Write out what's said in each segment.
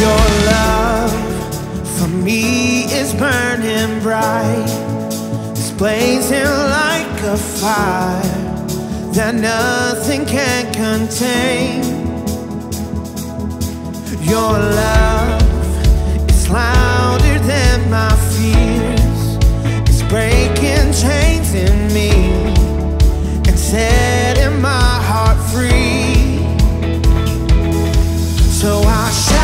Your love for me is burning bright. It's blazing like a fire that nothing can contain. Your love is louder than my fears. It's breaking chains in me and setting my heart free. So I shout,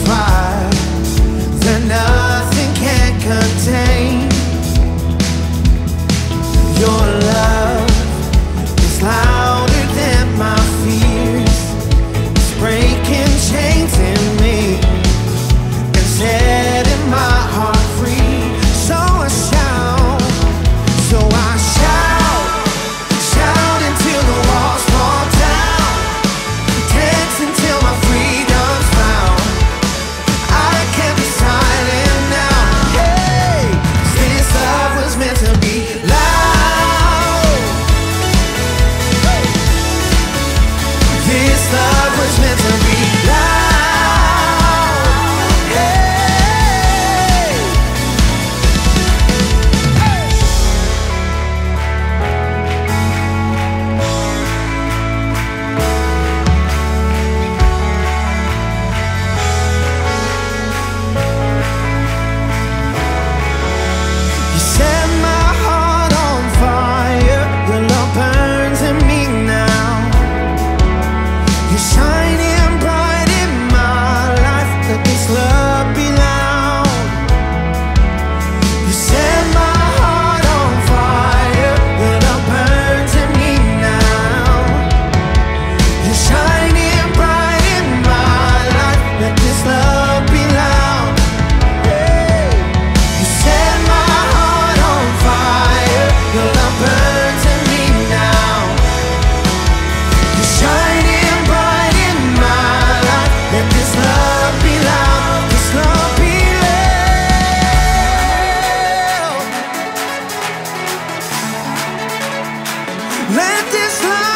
this time